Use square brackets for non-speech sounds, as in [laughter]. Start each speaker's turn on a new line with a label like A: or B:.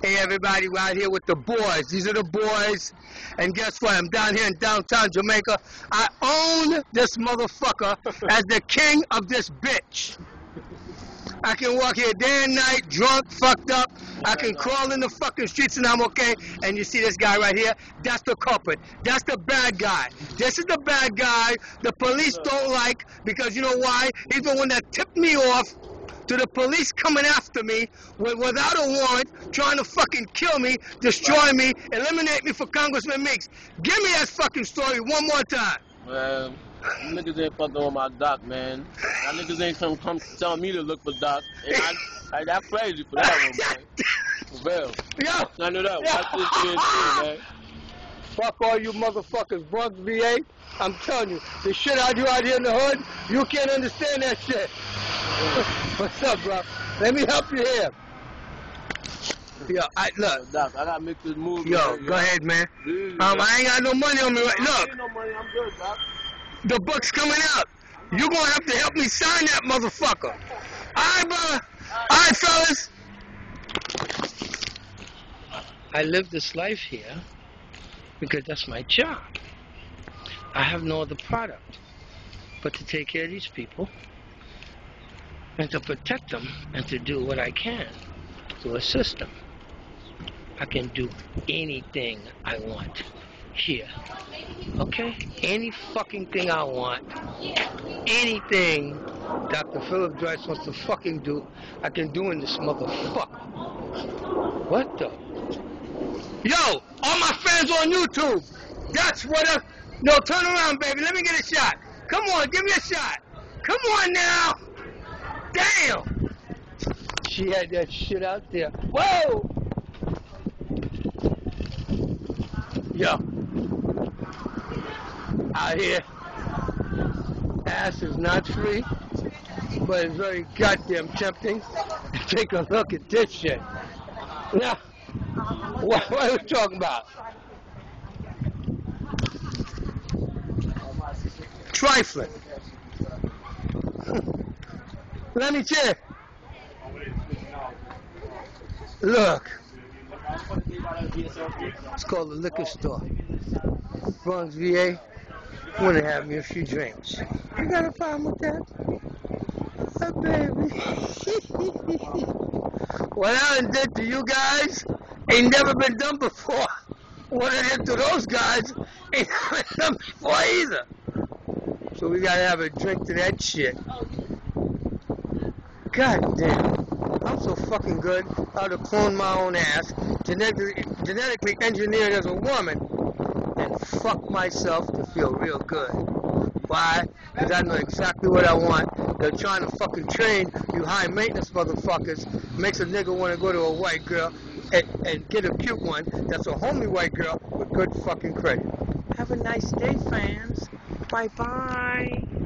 A: Hey everybody, we're out here with the boys. These are the boys. And guess what? I'm down here in downtown Jamaica. I own this motherfucker [laughs] as the king of this bitch. I can walk here day and night, drunk, fucked up. I can crawl in the fucking streets and I'm okay. And you see this guy right here? That's the culprit. That's the bad guy. This is the bad guy the police don't like because you know why? He's the one that tipped me off to the police coming after me without a warrant, trying to fucking kill me, destroy me, eliminate me for Congressman Meeks. Give me that fucking story one more time.
B: Man, niggas ain't fucking with my doc, man. Y'all niggas ain't come, come tell me to look for doc. And I, I, that crazy for that one, man. For real.
A: Yo.
B: Turn it up. Watch this shit too, man.
A: Fuck all you motherfuckers, Bronx VA. I'm telling you, the shit I do out here in the hood, you can't understand that shit. [laughs] What's up, bro? Let me help you here. Yo, I look.
B: Doc, I gotta make this move.
A: Yo, man, go ahead, man.
B: Dude,
A: um, I ain't got no money on me right. Look.
B: no money. I'm good, Doc.
A: The book's coming out. You're gonna have to help me sign that motherfucker. All right, brother. All right, fellas. I live this life here because that's my job. I have no other product but to take care of these people and to protect them and to do what I can to assist them. I can do anything I want here. Okay? Any fucking thing I want. Anything Dr. Philip Drice wants to fucking do, I can do in this motherfucker. What the? Yo, all my fans on YouTube, that's what a... No, turn around, baby. Let me get a shot. Come on, give me a shot. Come on now. Damn! She had that shit out there. Whoa! Yo. Out here. Ass is not free, but it's very goddamn tempting. Take a look at this shit. Now, what, what are we talking about? Trifling. Let me check. Look. It's called the liquor store. Bronx, VA. Wanna have me a few drinks. You got a problem with that? Oh, baby. [laughs] what I did to you guys ain't never been done before. What I did to those guys ain't [laughs] never been done before either. So we gotta have a drink to that shit. God damn. I'm so fucking good how to clone my own ass, genetically, genetically engineered as a woman, and fuck myself to feel real good. Why? Because I know exactly what I want. They're trying to fucking train you high maintenance motherfuckers. Makes a nigga want to go to a white girl and, and get a cute one that's a homely white girl with good fucking credit.
C: Have a nice day, fans. Bye bye.